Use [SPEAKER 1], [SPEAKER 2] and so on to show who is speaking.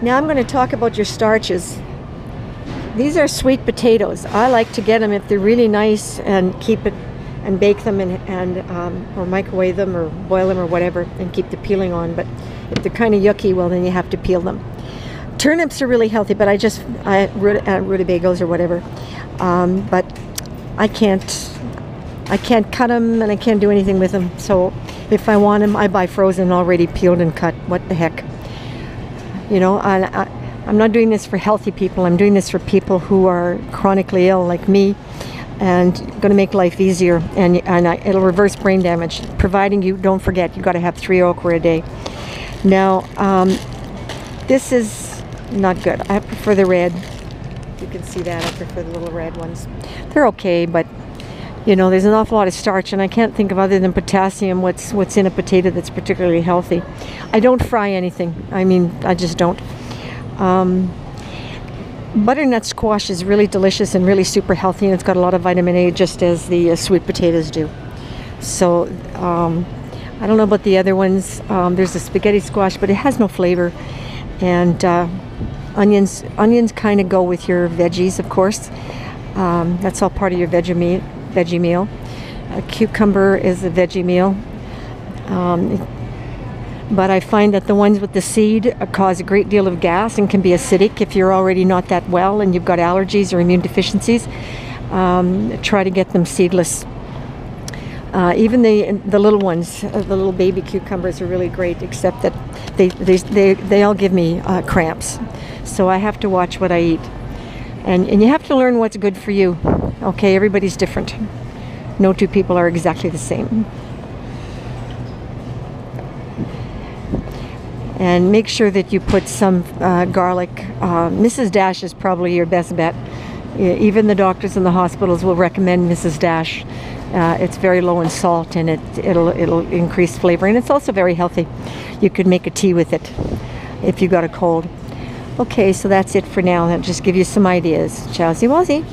[SPEAKER 1] Now I'm going to talk about your starches. These are sweet potatoes. I like to get them if they're really nice and keep it and bake them and, and um, or microwave them or boil them or whatever and keep the peeling on. But if they're kind of yucky, well then you have to peel them. Turnips are really healthy, but I just I root, uh, rutabagas or whatever. Um, but I can't I can't cut them and I can't do anything with them. So if I want them, I buy frozen already peeled and cut. What the heck? You know, I, I, I'm not doing this for healthy people. I'm doing this for people who are chronically ill like me and going to make life easier. And, and I, it'll reverse brain damage. Providing you don't forget you got to have three okra a day. Now um, this is not good. I prefer the red. You can see that I prefer the little red ones. They're okay but you know, there's an awful lot of starch, and I can't think of other than potassium what's what's in a potato that's particularly healthy. I don't fry anything. I mean, I just don't. Um, butternut squash is really delicious and really super healthy, and it's got a lot of vitamin A, just as the uh, sweet potatoes do. So, um, I don't know about the other ones. Um, there's a spaghetti squash, but it has no flavor, and uh, onions. Onions kind of go with your veggies, of course. Um, that's all part of your veggie meat veggie meal. A cucumber is a veggie meal. Um, but I find that the ones with the seed cause a great deal of gas and can be acidic if you're already not that well and you've got allergies or immune deficiencies. Um, try to get them seedless. Uh, even the the little ones, uh, the little baby cucumbers are really great, except that they they they, they all give me uh, cramps, so I have to watch what I eat, and and you have to learn what's good for you. Okay, everybody's different. No two people are exactly the same. And make sure that you put some uh, garlic. Uh, Mrs. Dash is probably your best bet. Even the doctors in the hospitals will recommend Mrs. Dash. Uh, it's very low in salt and it, it'll, it'll increase flavor. And it's also very healthy. You could make a tea with it if you got a cold. Okay, so that's it for now. That'll just give you some ideas. Chowsy Wazzy.